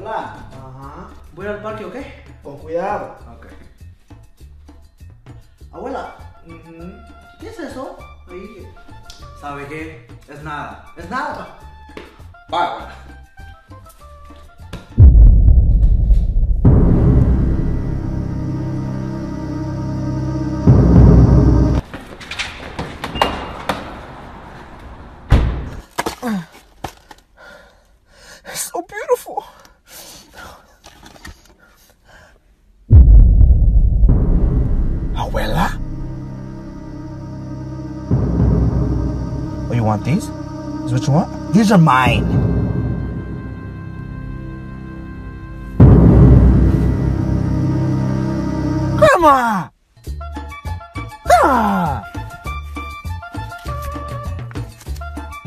¿verdad? Ajá. Voy al parque, ¿ok? Con cuidado. Ok. Abuela. ¿qué es eso? Ahí. ¿Sabe qué? Es nada. Es nada. Va, abuela. Want these? Is what you want? These are mine. Grandma! Ah!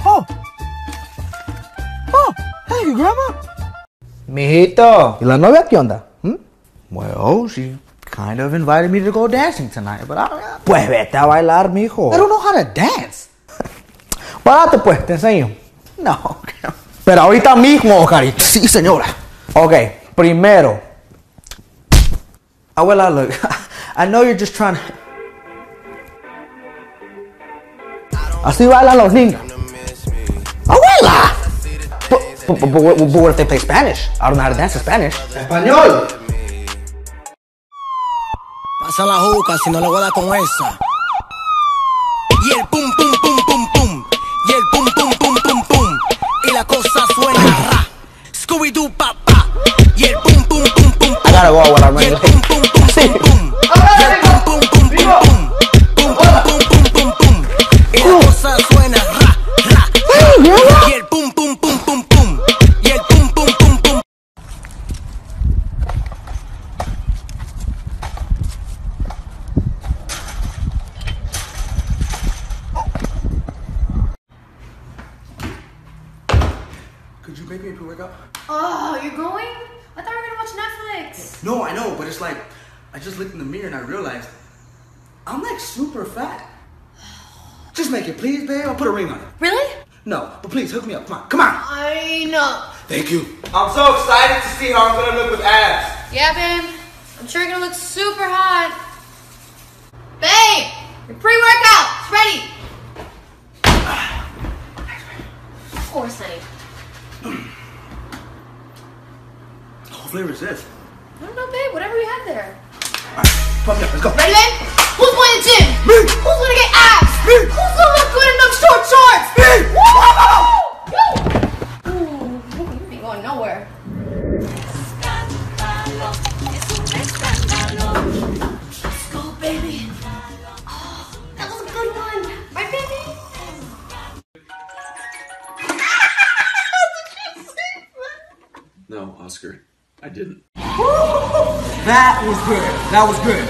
Oh! Oh, Thank you, Grandma. Mijito. ¿Y la novia qué onda? Hmm? Well, she kind of invited me to go dancing tonight, but I, Pues vete a bailar, mijo. I don't know how to dance. Párate pues, te enseño. No. Pero ahorita mismo, carita. Sí, señora. Ok, primero. Abuela, look, I know you're just trying to. Así bailan los niños. Abuela! But, but, but, what if they play Spanish? I don't know how to dance in Spanish. Español. Pasa la juca si no le voy a dar con esa. Y el pum pum. Y el pum pum pum pum. Could you make me a wake up? Oh, you're going? I thought we were gonna watch Netflix. No, I know, but it's like I just looked in the mirror and I realized I'm like super fat. Just make it, please, babe. I'll put a ring on it. Really? No, but please hook me up. Come on, come on. I know. Thank you. I'm so excited to see how I'm gonna look with abs. Yeah, babe. I'm sure you're gonna look super hot. Babe, your pre-workout. It's ready. Of course, honey. What flavor is this? I don't know, babe. Whatever you have there. Pump me up. Let's go. Ready, babe? Who's going to the gym? Me. Who's gonna get abs? Me. Who's gonna look good in them short shorts? Me. Woo! Ooh, you ain't going nowhere. Let's go, baby. Oh, that was a good one. Right, baby? No, Oscar, I didn't. That was good. That was good.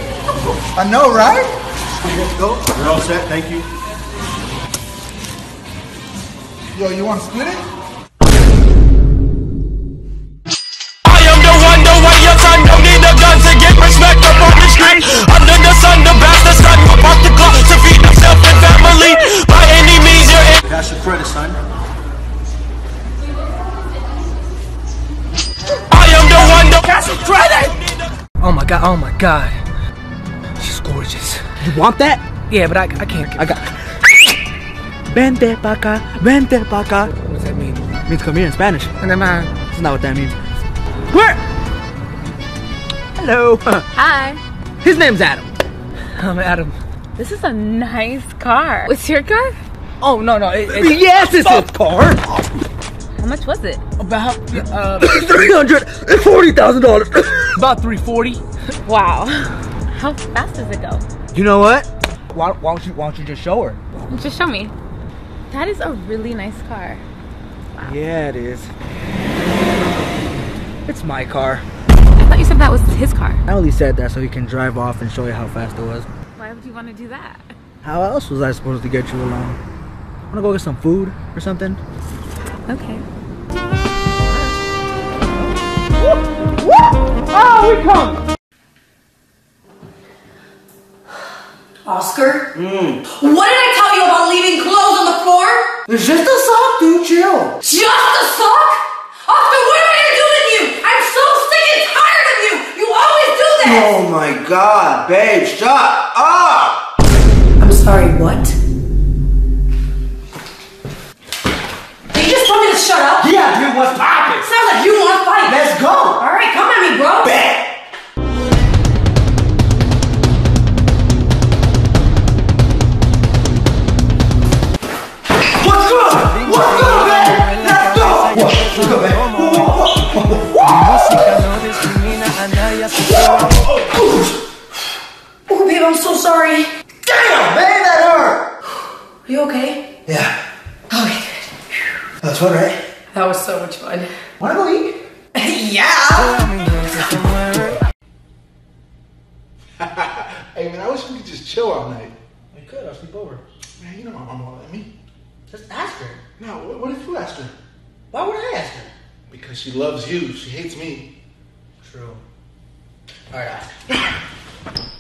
I know, right? Let's go. You're all set, thank you. Yo, you want to split it? Want that? Yeah, but I, I can't. I got. Vente pa acá, vente pa acá. what does that mean? Means come here in Spanish. And then my. That's not what that means. Where? Hello. Hi, His name's Adam. I'm Adam. this is a nice car. What's your car? Oh no no. It, it, yes, it's his car. How much was it? about uh Three hundred and forty thousand dollars. about 340. Wow. How fast does it go? You know what? Why, why don't you Why don't you just show her? Just show me. That is a really nice car. Yeah, it is. It's my car. I thought you said that was his car. I only said that so he can drive off and show you how fast it was. Why would you want to do that? How else was I supposed to get you along? Wanna go get some food or something? Okay. Oh, Oscar? Mm. What did I tell you about leaving clothes on the floor? It's just a sock, dude. Chill. Just a sock? Oscar, what am I gonna do with you? I'm so sick and tired of you. You always do this. Oh my god, babe, shut up. Are you okay? Yeah, Okay, good. that's fun, right? That was so much fun. Wanna go eat? yeah. Hey man, I wish we could just chill all night. We could. I'll sleep over. Man, you know my mom won't let me. Just ask her. No, what, what if you asked her? Why would I ask her? Because she loves you. She hates me. True. All right. ask her.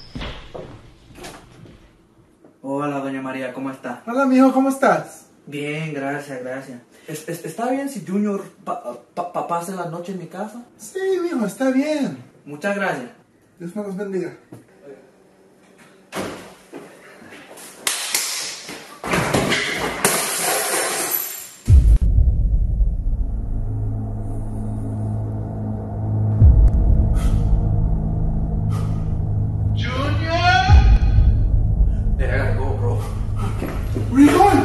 Hola, doña María, ¿cómo está? Hola, mijo, ¿cómo estás? Bien, gracias, gracias. Es- es- ¿Está bien si Junior pa- pa- pa- pase la noche en mi casa? Sí, mijo, está bien. Muchas gracias. Dios me los bendiga. Where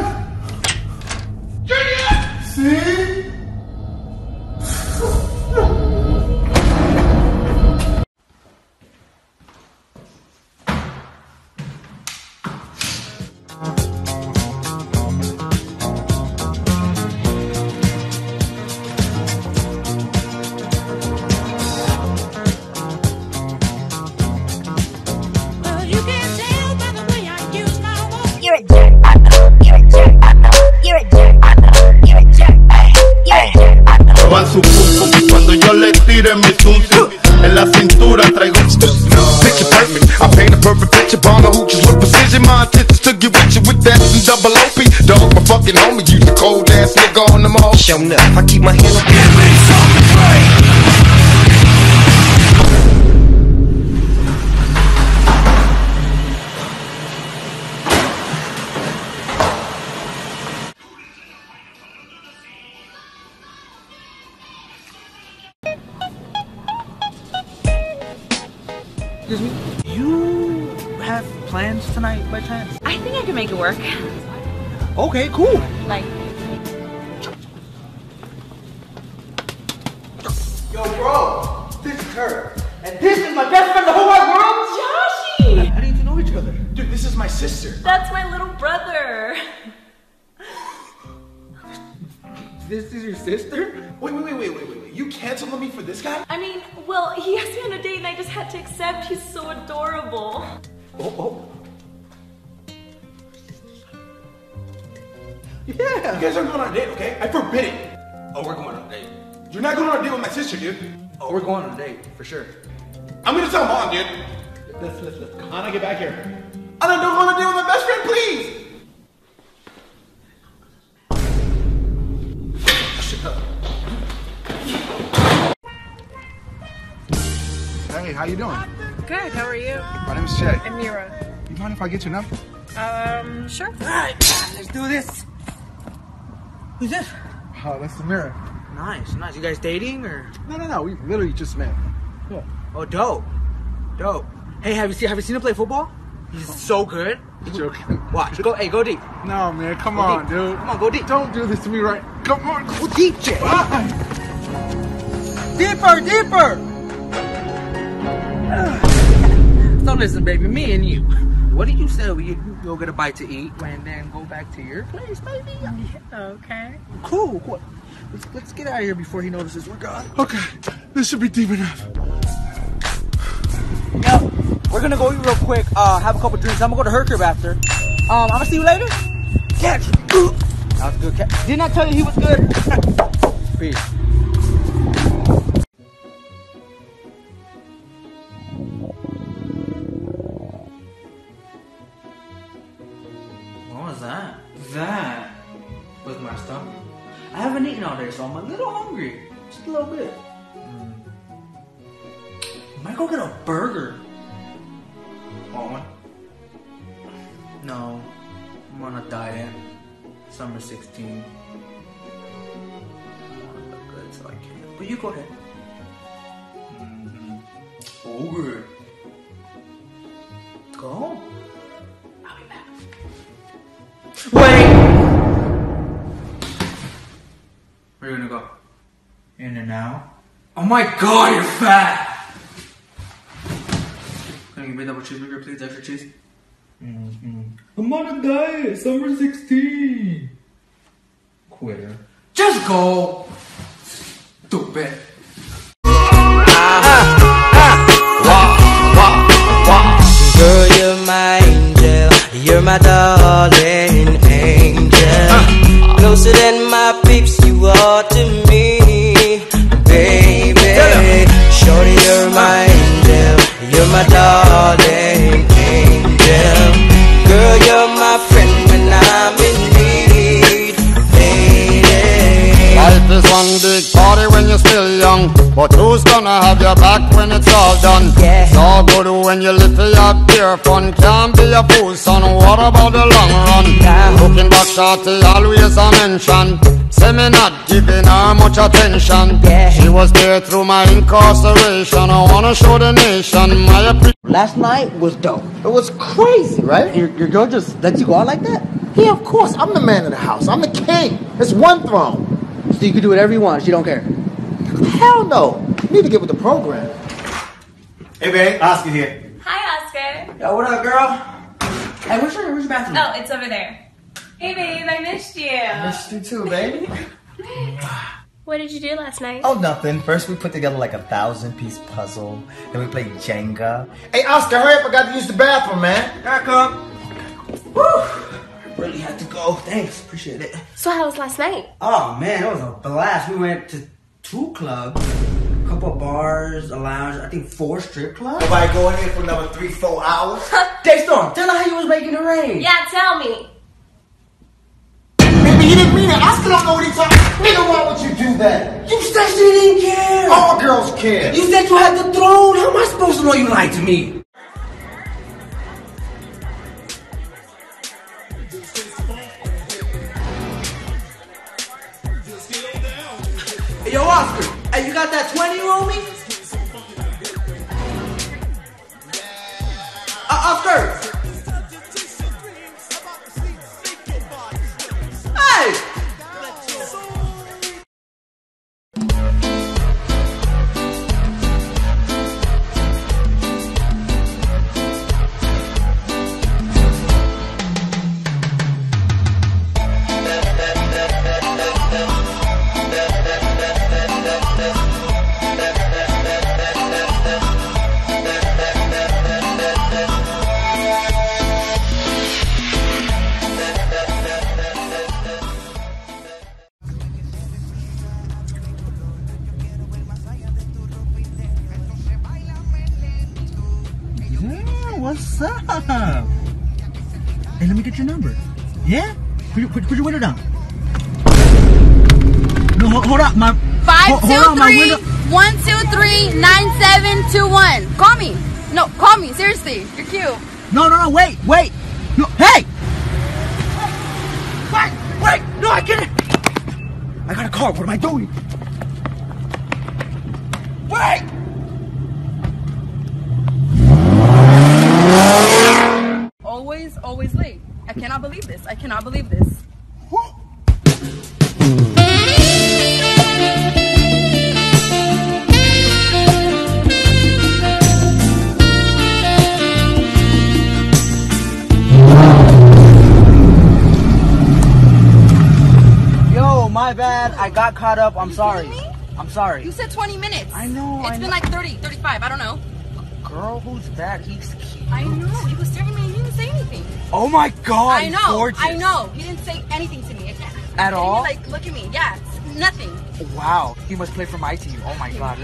jerk, I know. Van su pum pum cuando yo le tire mi sucio En la cintura traigo Picture perfect, I paint a perfect picture Bomb the hooches with precision. My intentions to get with you with that and double OP Dog, my fucking homie, you the cold ass nigga on the all Showing up, I keep my hand on Excuse me. You have plans tonight by chance? I think I can make it work. Okay, cool. Like, Yo, bro, this is her. And this is my best friend in the whole wide world? Joshy! How do you know each other? Dude, this is my sister. That's my little brother. This is your sister? Wait, wait, wait, wait, wait, wait, wait. You canceled on me for this guy? I mean, well, he asked me on a date and I just had to accept. He's so adorable. Oh, oh. Yeah. You guys aren't going on a date, okay? I forbid it. Oh, we're going on a date. You're not going on a date with my sister, dude. Oh, we're going on a date, for sure. I'm gonna tell mom, dude. Let's, let's, let's. Hannah, get back here. Anna, don't go on a date with my best friend, please. Hey, how you doing? Good, how are you? My name's Jay. I'm Mira. You mind if I get your number? Um, sure. All right, let's do this. Who's this? Oh, that's the mirror. Nice, nice. You guys dating or? No, no, no. We literally just met. Oh, dope, dope. Hey, have you seen have you seen him play football? He's so good. You're joking. Watch, go, hey, go deep. No, man. Come Go on, deep. dude. Come on, go deep. Don't do this to me right. Come on. Go deep, Jay. Ah. Deeper, deeper. So listen, baby, me and you. What did you say? We go get a bite to eat and then go back to your place, baby. Okay. Cool, cool. Let's, let's get out of here before he notices we're gone. Okay. This should be deep enough. Yo, we're gonna go eat real quick, uh, have a couple drinks. I'm gonna go to her crib after. Um, I'm gonna see you later. Catch. That was good. Catch. Didn't I tell you he was good? Peace. But you go ahead. Mm-hmm. Okay. Go home. I'll be back. Wait! Where are you gonna go? In and out. Oh my god, you're fat! Can you give me a double cheeseburger, please? Extra cheese? Mm-hmm. I'm on a diet, summer 16. Quitter. Just go! When you're still young. But who's gonna have your back when it's all done? Yeah. It's all good when you little have pure fun. Can't be a fool, son. What about the long run? Yeah. Looking back, shorty, always a mention. Say me not giving her much attention. Yeah. She was there through my incarceration. I wanna show the nation my appreciation. Last night was dope. It was crazy, right? Your, your girl just lets you go out like that? Yeah, of course. I'm the man of the house. I'm the king. It's one throne. So you can do whatever you want. She don't care. Hell no. You need to get with the program. Hey, babe. Oscar here. Hi, Oscar. Yo, what up, girl? Hey, where's your, where's your bathroom? Oh, it's over there. Hey, babe, I missed you. Missed you too, baby. What did you do last night? Oh, nothing. First, we put together like a thousand piece puzzle. Then we played Jenga. Hey, Oscar, hurry up. I got to use the bathroom, man. Here I come. Woo! Really had to go. Thanks. Appreciate it. So how was last night? Oh, man, it was a blast. We went to two clubs, a couple bars, a lounge, I think four strip clubs. Nobody going in for another three, four hours? Daystorm, tell her how you was making it rain. Yeah, tell me. Baby, he didn't mean it. I still don't know what he's talking Nigga, why would you do that? You said you didn't care. All girls care. You said you had the throne. How am I supposed to know you lied to me? Got that 20 you owe me? Uh, Oscar. Put your, put, put your window down. No, hold, hold up. My Five hold, two hold three one two three nine seven two one. Call me. No, call me. Seriously, you're cute. No, no, no, wait, wait. No, hey! Wait, wait, no, I can't. I got a car. What am I doing? Wait! Always, always late. I cannot believe this. I cannot believe this. I got caught up. I'm sorry. I'm sorry. You said 20 minutes. I know, It's I been know. like 30, 35. I don't know. Girl, who's that? He's cute. I know. He was staring at me. He didn't say anything. Oh my god. I know. Gorgeous. I know. He didn't say anything to me. I can't- At He, all? Like, look at me. Yeah, nothing. Wow. He must play for my team. Oh my god.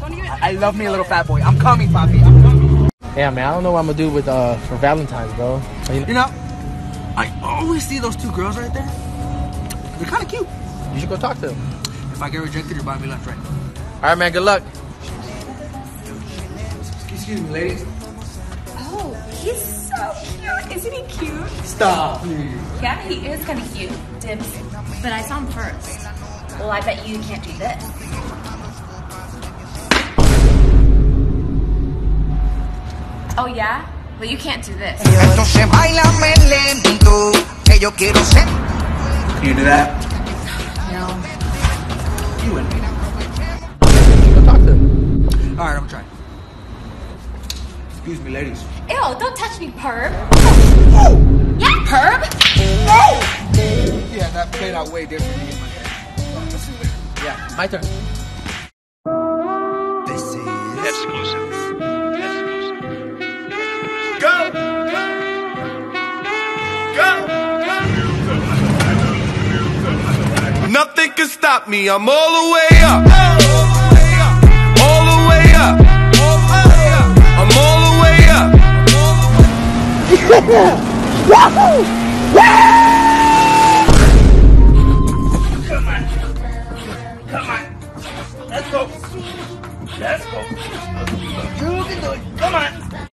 Don't even. I, I love me a little fat boy. I'm coming, Papi. I'm coming. Yeah, man, I don't know what I'm gonna do with uh for Valentine's, bro. You know, I always see those two girls right there. They're kind of cute. You should go talk to them. If I get rejected, you're buying me lunch, right? All right, man. Good luck. Excuse me, ladies. Oh, He's so cute. Isn't he cute? Stop, please. Yeah, he is kind of cute. Dibs. But I saw him first. Well, I bet you can't do this. Oh, yeah? Well, you can't do this. Entonces bailame lento, que yo quiero ser. Can you do that? No. You and me. Go talk to him. All right, I'm gonna. Excuse me, ladies. Ew, don't touch me, perv. Yeah, perv. Yeah, that played out way differently in my head. Yeah, my turn. Stop me. I'm all the way up. all the way up. All the way up. I'm all the way up.